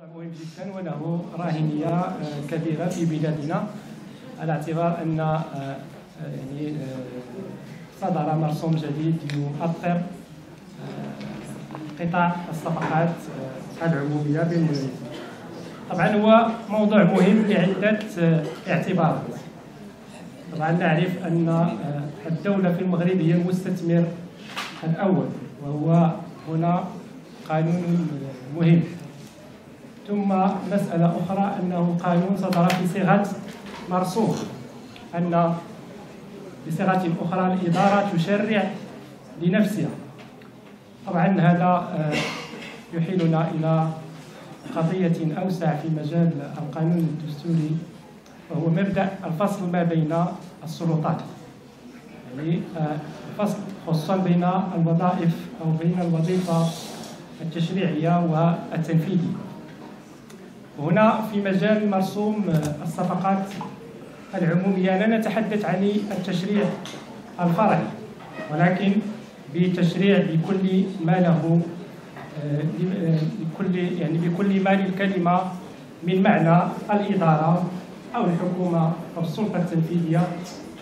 مهم جدا وله راهنية آه، كبيرة في بلادنا على اعتبار أن آه، آه، يعني صدر مرسوم جديد يؤطر قطاع الصفقات آه، العموميه بالمغرب. طبعا هو موضوع مهم لعدة اعتبارات. طبعا نعرف أن الدولة في المغرب هي المستثمر الأول وهو هنا قانون مهم ثم مسألة أخرى أنه قانون صدر في صيغة مرسوم أن بصيغة أخرى الإدارة تشرع لنفسها. طبعا هذا آه، يحيلنا إلى قضية أوسع في مجال القانون الدستوري وهو مبدأ الفصل ما بين السلطات. يعني آه، الفصل خصوصا بين الوظائف أو بين الوظيفة التشريعية والتنفيذية. هنا في مجال مرسوم الصفقات العمومية. لا نتحدث عن التشريع الفرعي ولكن بتشريع بكل ما له بكل يعني بكل ما للكلمة من معنى. الإدارة أو الحكومة أو السلطة التنفيذية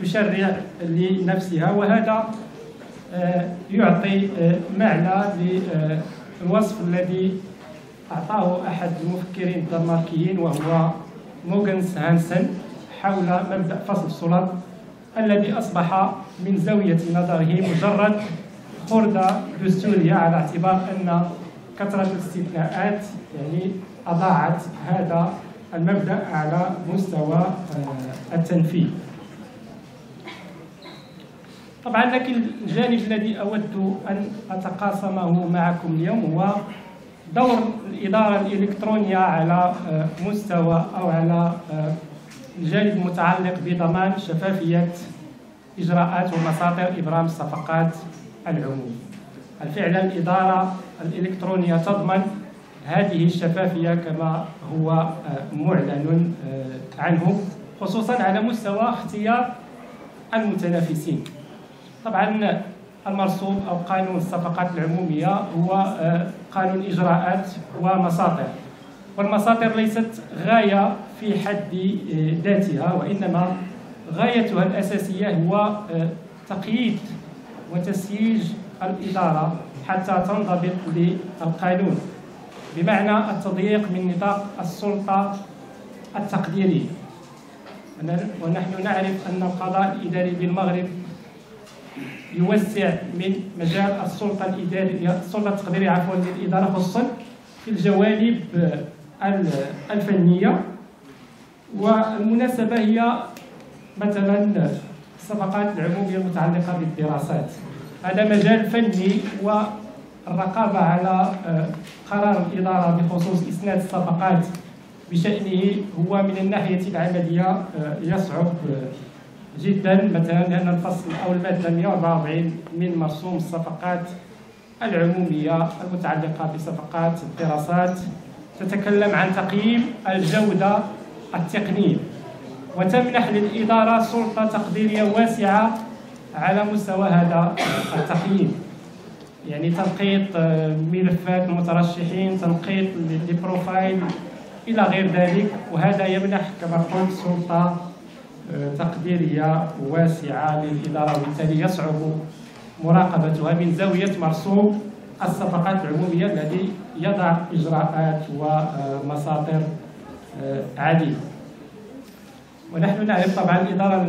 تشرع لنفسها وهذا آه، يعطي آه، معنى للوصف الذي أعطاه أحد المفكرين الدنماركيين وهو موغنس هانسن حول مبدأ فصل السلط الذي أصبح من زاوية نظره مجرد خردة دستورية على اعتبار أن كثرة الاستثناءات يعني أضاعت هذا المبدأ على مستوى آه، التنفيذ. طبعا لكن الجانب الذي أود أن أتقاسمه معكم اليوم هو دور الإدارة الإلكترونية على آه، مستوى أو على آه، الجانب المتعلق بضمان شفافية إجراءات ومساطر إبرام الصفقات العمومية فعلا الإدارة الإلكترونية تضمن هذه الشفافية كما هو آه، معلن عنه خصوصا على مستوى اختيار المتنافسين. طبعا المرسوم أو قانون الصفقات العمومية هو آه، قانون إجراءات ومساطر. والمساطر ليست غاية في حد آه، ذاتها وإنما غايتها الأساسية هو آه، تقييد وتسييج الإدارة حتى تنضبط للقانون بمعنى التضييق من نطاق السلطة التقديرية. ونحن نعرف أن القضاء الإداري بالمغرب يوسع من مجال السلطة الاداريه السلطة التقديرية عفوا للإدارة خصوصا في الجوانب الفنية. والمناسبة هي مثلا الصفقات العموميه المتعلقة بالدراسات. هذا مجال فني والرقابة على آه، قرار الإدارة بخصوص إسناد الصفقات بشأنه هو من الناحية العملية آه، يصعب آه، جدا مثلا لأن الفصل أو الماده 144 من مرسوم الصفقات العمومية المتعلقة بصفقات الدراسات تتكلم عن تقييم الجودة التقنية. وتمنح للإدارة سلطة تقديرية واسعة على مستوى هذا التقييم. يعني تنقيط آه، ملفات المترشحين تنقيط البروفايل إلى غير ذلك. وهذا يمنح كما قلت سلطة تقديرية واسعة للإدارة وبالتالي يصعب مراقبتها من زاوية مرسوم الصفقات العمومية الذي يضع إجراءات ومساطر آه، عديدة. ونحن نعرف طبعا الإدارة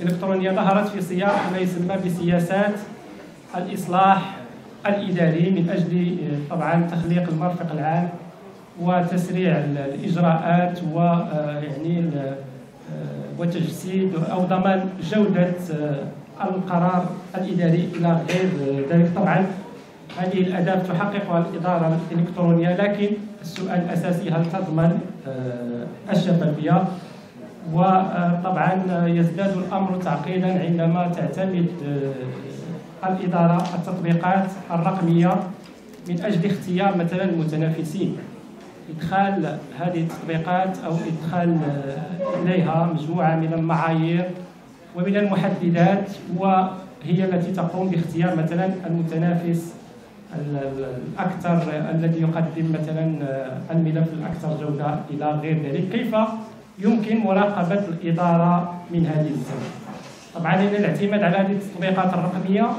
الإلكترونية ظهرت في سياق ما يسمى بسياسات الإصلاح الإداري من أجل آه، طبعا تخليق المرفق العام وتسريع الإجراءات ويعني آه، وتجسيد أو ضمان جودة آه، القرار الإداري إلى غير ذلك طبعا هذه الاداه تحققها الإدارة الإلكترونية لكن السؤال الأساسي هل تضمن آه، الشفافية؟ وطبعا يزداد الأمر تعقيدا عندما تعتمد الإدارة التطبيقات الرقمية من أجل اختيار مثلا المتنافسين. إدخال هذه التطبيقات أو إدخال آه، إليها مجموعة من المعايير ومن المحددات وهي التي تقوم باختيار مثلا المتنافس الأكثر الذي يقدم مثلا الملف الأكثر جودة إلى غير ذلك. كيف يمكن مراقبة الإدارة من هذه الزاوية؟ طبعا إن الاعتماد على هذه التطبيقات الرقمية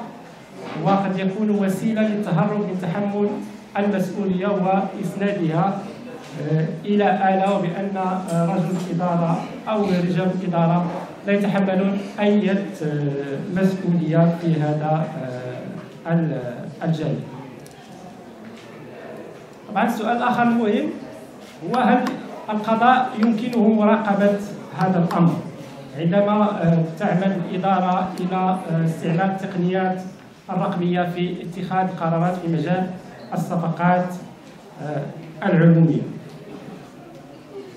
وقد يكون وسيلة للتهرب من تحمل المسؤولية وإسنادها آه، إلى اله بأن رجل الاداره أو رجال الاداره لا يتحملون أي آه، مسؤوليه في هذا آه، الجانب. طبعا السؤال الآخر المهم هو هل القضاء يمكنه مراقبة هذا الأمر؟ عندما آه، تعمل الاداره إلى آه، استعمال التقنيات الرقمية في اتخاذ قرارات في مجال الصفقات آه، العمومية.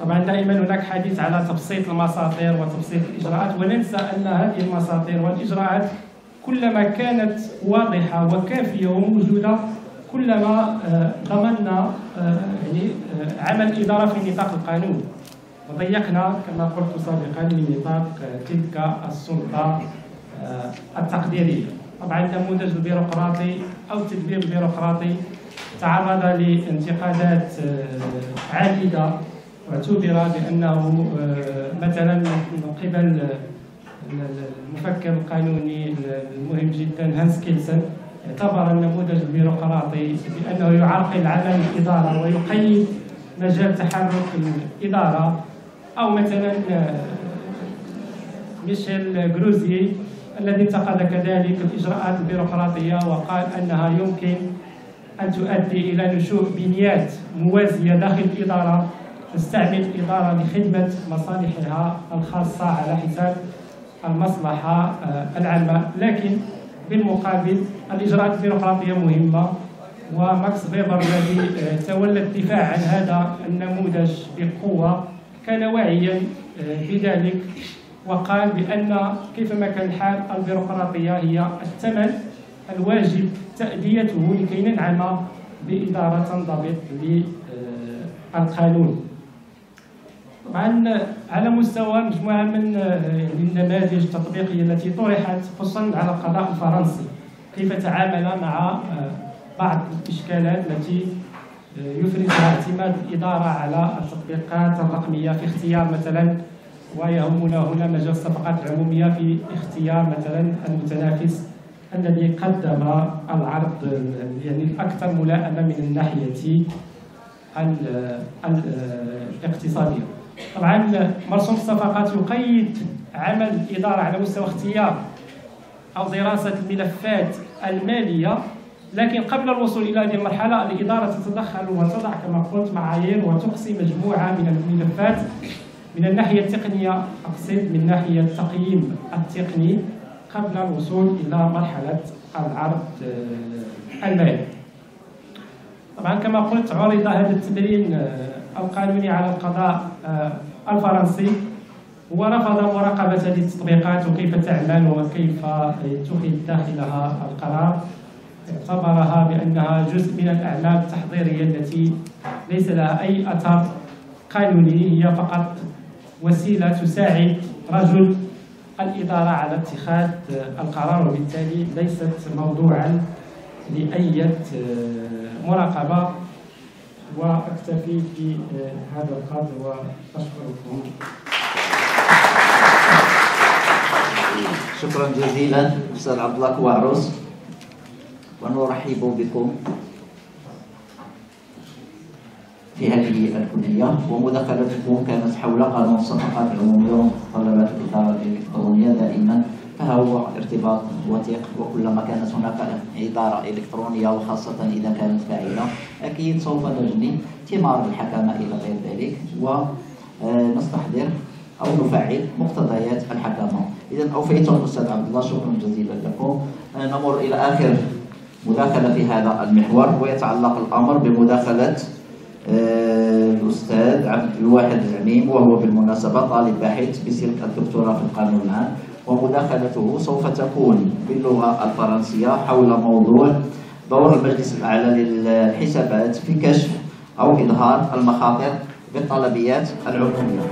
طبعا دائما هناك حديث على تبسيط المساطير وتبسيط الإجراءات وننسى أن هذه المساطير والإجراءات كلما كانت واضحة وكافيه وموجوده كلما آه، ضمننا آه، يعني آه، عمل الاداره في نطاق القانون. وضيقنا كما قلت سابقا من نطاق تلك السلطة التقديرية. طبعا النموذج البيروقراطي أو التدبير البيروقراطي تعرض لانتقادات عديدة واعتبر بأنه مثلا من قبل المفكر القانوني المهم جدا هانس كيلسن اعتبر النموذج البيروقراطي بأنه يعرقل عمل الإدارة ويقيد مجال تحرك الإدارة. أو مثلا آه، ميشيل جروزي الذي انتقد كذلك الإجراءات البيروقراطية وقال أنها يمكن أن تؤدي إلى نشوء بنيات موازية داخل الإدارة. تستعمل الاداره لخدمة مصالحها الخاصة على حساب المصلحة آه، العامة. لكن بالمقابل الإجراءات البيروقراطية مهمة وماكس فيبر الذي آه، تولى الدفاع عن هذا النموذج بقوة كان واعيا آه، بذلك وقال بأن كيفما كان الحال البيروقراطية هي الثمن الواجب تأديته لكي ننعم بإدارة تنضبط للقانون. طبعا على مستوى مجموعة من يعني النماذج التطبيقية التي طرحت خصوصا على القضاء الفرنسي. كيف تعامل مع آه، بعض الإشكالات التي آه، يفرزها اعتماد الإدارة على التطبيقات الرقمية في اختيار مثلا ويهمنا هنا مجال الصفقات العموميه في اختيار مثلا المتنافس الذي قدم العرض يعني الأكثر ملائمة من الناحية الاقتصادية. طبعا مرسوم الصفقات يقيد عمل الإدارة على مستوى اختيار أو دراسة الملفات المالية لكن قبل الوصول إلى هذه المرحلة الإدارة تتدخل وتضع كما قلت معايير وتقسم مجموعة من الملفات من الناحية التقنية أقصد من ناحية التقييم التقني قبل الوصول إلى مرحلة العرض المالي. طبعا كما قلت عرض هذا التمرين القانوني على القضاء آه، الفرنسي. ورفض مراقبة هذه التطبيقات وكيف تعمل وكيف يتخذ داخلها القرار. اعتبرها بأنها جزء من الأعمال التحضيرية التي ليس لها أي أثر قانوني هي فقط وسيلة تساعد رجل الإدارة على اتخاذ القرار وبالتالي ليست موضوعا لأي آه، مراقبة. وأكتفي في هذا القدر وأشكركم. شكرا جزيلا أستاذ عبد الله كواعروس ونرحب بكم في هذه الكليه ومداخلتكم كانت حول قانون الصفقات العموميه ومتطلبات الاثاره الإلكترونية دائما. فهو ارتباط وثيق وكلما كانت هناك إدارة إلكترونية وخاصة إذا كانت فاعلة أكيد سوف نجني ثمار الحكامة إلى غير ذلك ونستحضر أو نفعل مقتضيات الحكامة إذا أوفيتم أستاذ عبد الله شكرا جزيلا لكم. نمر إلى آخر مداخلة في هذا المحور ويتعلق الأمر بمداخلة آه، الأستاذ عبد الواحد العميم وهو بالمناسبة طالب باحث بسلك الدكتوراه في القانون العام. ومداخلته سوف تكون باللغة الفرنسية حول موضوع دور المجلس الأعلى للحسابات في كشف أو إظهار المخاطر بالطلبيات العمومية.